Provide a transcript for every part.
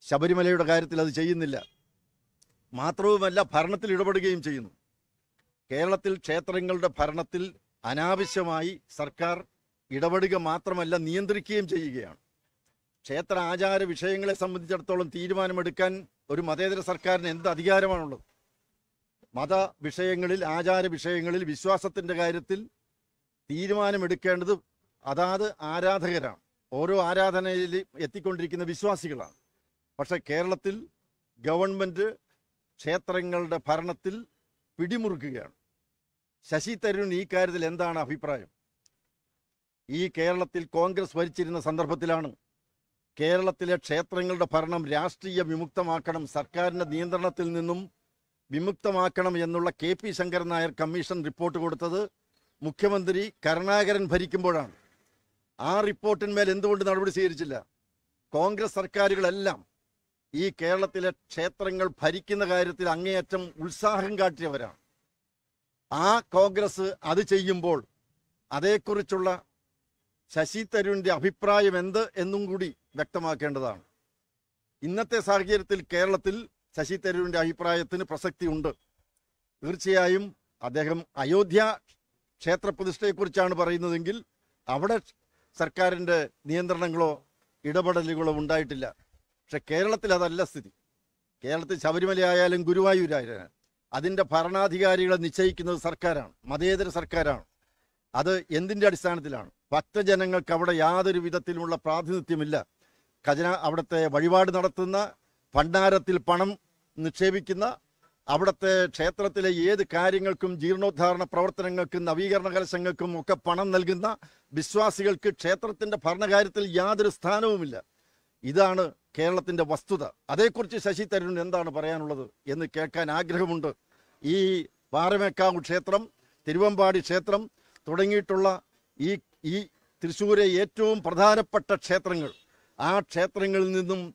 ശബരിമലയുടെ കാര്യത്തിൽ അത് ചെയ്യുന്നില്ല. മാത്രവുമല്ല ഭരണത്തിൽ ഇടപെടുകയും ചെയ്യുന്നു. കേരളത്തിൽ ക്ഷേത്രങ്ങളുടെ ഭരണത്തിൽ അനാവശ്യമായി സർക്കാർ ഇടപെടുക മാത്രമല്ല നിയന്ത്രിക്കുകയും ചെയ്യുകയാണ്. ക്ഷേത്ര ആചാര വിഷയങ്ങളെ സംബന്ധിച്ചിടത്തോളം തീരുമാനമെടുക്കാൻ ഒരു മതേതര സർക്കാരിന് എന്ത് അധികാരമാണുള്ളത്? മത വിഷയങ്ങളിൽ ആചാര വിഷയങ്ങളിൽ വിശ്വാസത്തിന്റെ കാര്യത്തിൽ തീരുമാനമെടുക്കേണ്ടത് അതാത് ആരാധകരാണ്. ഓരോ ആരാധനയിൽ എത്തിക്കൊണ്ടിരിക്കുന്ന വിശ്വാസികളാണ്. പക്ഷേ കേരളത്തിൽ ഗവൺമെന്റ് ക്ഷേത്രങ്ങളുടെ ഭരണത്തിൽ പിടിമുറുക്കുകയാണ്. ശശി തരൂർ ഈ കാര്യത്തിൽ എന്താണ് അഭിപ്രായം? ഈ കേരളത്തിൽ കോൺഗ്രസ് ഭരിച്ചിരുന്ന സന്ദർഭത്തിലാണ് കേരളത്തിലെ ക്ഷേത്രങ്ങളുടെ ഭരണം രാഷ്ട്രീയ വിമുക്തമാക്കണം സർക്കാരിന്റെ നിയന്ത്രണത്തിൽ നിന്നും വിമുക്തമാക്കണം എന്നുള്ള K P Shankaran Nair commission report കൊടുത്തത് മുഖ്യമന്ത്രി കരുണാകരൻ ഭരിക്കുമ്പോഴാണ്. ആ റിപ്പോർട്ടിന്മേൽ എന്തുകൊണ്ട് നടപടി സ്വീകരിച്ചില്ല? കോൺഗ്രസ് സർക്കാരുകളെല്ലാം ഈ കേരളത്തിലെ ക്ഷേത്രങ്ങൾ ഭരിക്കുന്ന കാര്യത്തിൽ അങ്ങേയറ്റം ഉത്സാഹം കാട്ടിയവരാണ്. ആ കോൺഗ്രസ് അത് ചെയ്യുമ്പോൾ അതേക്കുറിച്ചുള്ള ശശി തരൂരിന്റെ അഭിപ്രായം എന്ത് എന്നും കൂടി വ്യക്തമാക്കേണ്ടതാണ്. ഇന്നത്തെ സാഹചര്യത്തിൽ കേരളത്തിൽ ശശി തരൂരിന്റെ അഭിപ്രായത്തിന് പ്രസക്തിയുണ്ട് തീർച്ചയായും അദ്ദേഹം അയോധ്യ ക്ഷേത്രപ്രതിഷ്ഠയെക്കുറിച്ചാണ് പറയുന്നതെങ്കിൽ അവിടെ സർക്കാരിന്റെ നിയന്ത്രണങ്ങളോ ഇടപെടലുകളോ ഉണ്ടായിട്ടില്ല. പക്ഷെ കേരളത്തിൽ അതല്ല സ്ഥിതി. കേരളത്തിൽ ശബരിമലയായാലും ഗുരുവായൂരായാലും അതിന്റെ ഭരണാധികാരികളെ നിശ്ചയിക്കുന്നത് സർക്കാരാണ് മതേതര സർക്കാരാണ്. അത് എന്തിന്റെ അടിസ്ഥാനത്തിലാണ്? ഭക്തജനങ്ങൾക്ക് അവിടെ യാതൊരു വിധത്തിലുമുള്ള പ്രാതിനിധ്യമില്ല. ഖജന അവിടുത്തെ വഴിപാട് നടത്തുന്ന ഭണ്ഡാരത്തിൽ പണം നിക്ഷേപിക്കുന്ന അവിടുത്തെ ക്ഷേത്രത്തിലെ ഏത് കാര്യങ്ങൾക്കും ജീർണോദ്ധാരണ പ്രവർത്തനങ്ങൾക്കും നവീകരണ കലശങ്ങൾക്കും ഒക്കെ പണം നൽകുന്ന വിശ്വാസികൾക്ക് ക്ഷേത്രത്തിന്റെ ഭരണകാര്യത്തിൽ യാതൊരു സ്ഥാനവുമില്ല. ഇതാണ് കേരളത്തിന്റെ വസ്തുത. അതേക്കുറിച്ച് ശശി തരൂർ എന്താണ് പറയാനുള്ളത് എന്ന് കേൾക്കാൻ ആഗ്രഹമുണ്ട്. ഈ പാറമേക്കാവ് ക്ഷേത്രം തിരുവമ്പാടി ക്ഷേത്രം തുടങ്ങിയിട്ടുള്ള ഈ ഈ തൃശ്ശൂരെ ഏറ്റവും പ്രധാനപ്പെട്ട ക്ഷേത്രങ്ങൾ. ആ ക്ഷേത്രങ്ങളിൽ നിന്നും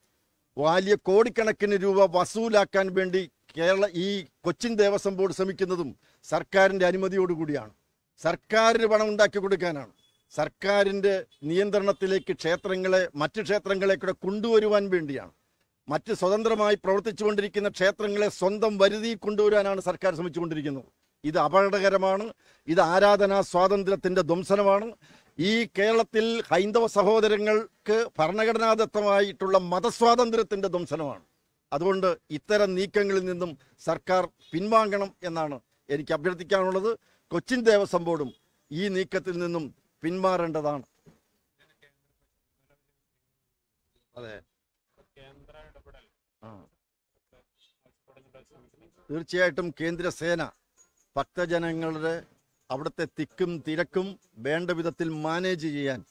വലിയ കോടിക്കണക്കിന് രൂപ വസൂലാക്കാൻ വേണ്ടി കേരള ഈ കൊച്ചിൻ ദേവസ്വം ബോർഡ് ശ്രമിക്കുന്നതും സർക്കാരിന്റെ അനുമതിയോടുകൂടിയാണ്. സർക്കാരിന് പണം ഉണ്ടാക്കി കൊടുക്കാനാണ്. സർക്കാരിന്റെ നിയന്ത്രണത്തിലേക്ക് ക്ഷേത്രങ്ങളെ മറ്റ് ക്ഷേത്രങ്ങളെ കൂടെ കൊണ്ടുവരുവാൻ വേണ്ടിയാണ്. മറ്റ് സ്വതന്ത്രമായി പ്രവർത്തിച്ചുകൊണ്ടിരിക്കുന്ന ക്ഷേത്രങ്ങളെ സ്വന്തം വരുതിയിൽ കൊണ്ടുവരാനാണ് സർക്കാർ ശ്രമിച്ചുകൊണ്ടിരിക്കുന്നത്. ഇത് അപകടകരമാണ്. ഇത് ആരാധനാ സ്വാതന്ത്ര്യത്തിന്റെ ധ്വംസനമാണ്. ഈ കേരളത്തിൽ ഹൈന്ദവ സഹോദരങ്ങൾക്ക് ഭരണഘടനാദത്തമായിട്ടുള്ള മതസ്വാതന്ത്ര്യത്തിന്റെ ധ്വംസനമാണ്. അതുകൊണ്ട് ഇത്തരം നീക്കങ്ങളിൽ നിന്നും സർക്കാർ പിൻവാങ്ങണം എന്നാണ് എനിക്ക് അഭ്യർത്ഥിക്കാനുള്ളത്. കൊച്ചിൻ ദേവസ്വം ബോർഡും ഈ നീക്കത്തിൽ നിന്നും പിന്മാറേണ്ടതാണ്. അതെ. തീർച്ചയായിട്ടും കേന്ദ്ര സേന ഭക്തജനങ്ങളുടെ അവിടുത്തെ തിക്കും തിരക്കും വേണ്ട വിധത്തിൽ മാനേജ് ചെയ്യാൻ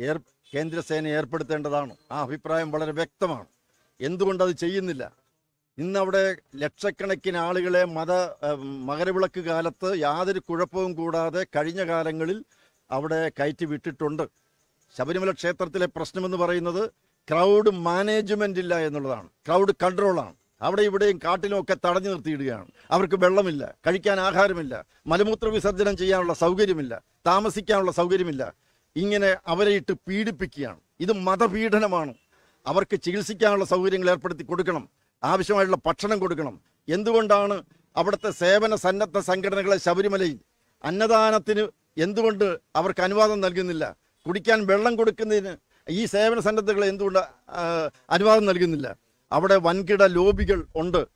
ഏർ കേന്ദ്രസേന ഏർപ്പെടുത്തേണ്ടതാണ്. ആ അഭിപ്രായം വളരെ വ്യക്തമാണ്. എന്തുകൊണ്ടത് ചെയ്യുന്നില്ല? ഇന്നവിടെ ലക്ഷക്കണക്കിന് ആളുകളെ മത മകരവിളക്ക് കാലത്ത് യാതൊരു കുഴപ്പവും കൂടാതെ കഴിഞ്ഞ കാലങ്ങളിൽ അവിടെ കയറ്റി വിട്ടിട്ടുണ്ട്. ശബരിമല ക്ഷേത്രത്തിലെ പ്രശ്നമെന്ന് പറയുന്നത് ക്രൗഡ് മാനേജ്മെന്റ് ഇല്ല എന്നുള്ളതാണ്. ക്രൗഡ് കൺട്രോളാണ് അവിടെ ഇവിടെയും കാട്ടിലും ഒക്കെ തടഞ്ഞു നിർത്തിയിടുകയാണ്. അവർക്ക് വെള്ളമില്ല കഴിക്കാൻ ആഹാരമില്ല മലമൂത്ര വിസർജനം ചെയ്യാനുള്ള സൗകര്യമില്ല താമസിക്കാനുള്ള സൗകര്യമില്ല. ഇങ്ങനെ അവരെ ഇട്ട് പീഡിപ്പിക്കുകയാണ്. ഇത് മതപീഡനമാണ്. അവർക്ക് ചികിത്സിക്കാനുള്ള സൗകര്യങ്ങൾ ഏർപ്പെടുത്തി കൊടുക്കണം. ആവശ്യമായുള്ള ഭക്ഷണം കൊടുക്കണം. എന്തുകൊണ്ടാണ് അവിടുത്തെ സേവന സന്നദ്ധ സംഘടനകളെ ശബരിമലയിൽ അന്നദാനത്തിന് എന്തുകൊണ്ട് അവർക്ക് അനുവാദം നൽകുന്നില്ല? കുടിക്കാൻ വെള്ളം കൊടുക്കുന്നതിന് ഈ സേവന സന്നദ്ധകൾ എന്തുകൊണ്ട് അനുവാദം നൽകുന്നില്ല? അവിടെ വൻകിട ലോബികൾ ഉണ്ട്.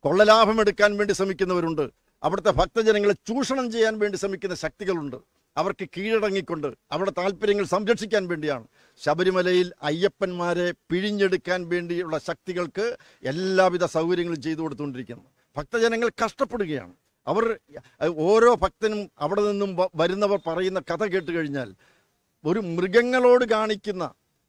കൊള്ളലാഭം എടുക്കാൻ വേണ്ടി ശ്രമിക്കുന്നവരുണ്ട്. അവിടുത്തെ ഭക്തജനങ്ങളെ ചൂഷണം ചെയ്യാൻ വേണ്ടി ശ്രമിക്കുന്ന ശക്തികളുണ്ട്. അവർക്ക് കീഴടങ്ങിക്കൊണ്ട് അവരുടെ താല്പര്യങ്ങൾ സംരക്ഷിക്കാൻ വേണ്ടിയാണ്. ശബരിമലയിൽ അയ്യപ്പന്മാരെ പിഴിഞ്ഞെടുക്കാൻ വേണ്ടിയുള്ള ശക്തികൾക്ക് എല്ലാവിധ സൗകര്യങ്ങളും ചെയ്തു കൊടുത്തുകൊണ്ടിരിക്കുന്നത് ഭക്തജനങ്ങൾ കഷ്ടപ്പെടുകയാണ്. അവർ ഓരോ ഭക്തനും അവിടെ നിന്നും വരുന്നവർ പറയുന്ന കഥ കേട്ട് കഴിഞ്ഞാൽ ഒരു മൃഗങ്ങളോട് കാണിക്കുന്ന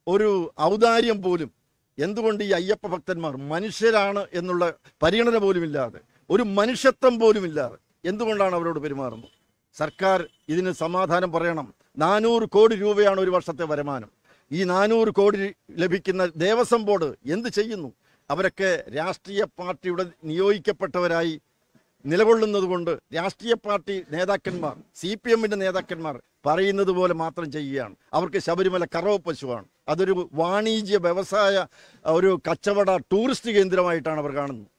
ഒരു ഔദാര്യം പോലും. എന്തുകൊണ്ട് ഈ അയ്യപ്പ ഭക്തന്മാർ മനുഷ്യരാണ് എന്നുള്ള പരിഗണന പോലുമില്ലാതെ ഒരു മനുഷ്യത്വം പോലുമില്ലാതെ എന്തുകൊണ്ടാണ് അവരോട് പെരുമാറുന്നത്? സർക്കാർ ഇതിന് സമാധാനം പറയണം. നാനൂറ് കോടി രൂപയാണ് ഒരു വർഷത്തെ വരുമാനം. ഈ നാനൂറ് കോടി ലഭിക്കുന്ന ദേവസ്വം ബോർഡ് എന്ത് ചെയ്യുന്നു? അവരൊക്കെ രാഷ്ട്രീയ പാർട്ടിയുടെ നിയോഗിക്കപ്പെട്ടവരായി നിലകൊള്ളുന്നത് കൊണ്ട് രാഷ്ട്രീയ പാർട്ടി നേതാക്കന്മാർ സി പി എമ്മിന്റെ നേതാക്കന്മാർ പറയുന്നത് പോലെ മാത്രം ചെയ്യുകയാണ്. അവർക്ക് ശബരിമല കറവ പശുവാണ് അതൊരു വാണിജ്യ വ്യവസായ ഒരു കച്ചവട ടൂറിസ്റ്റ് കേന്ദ്രമായിട്ടാണ് അവർ കാണുന്നത്.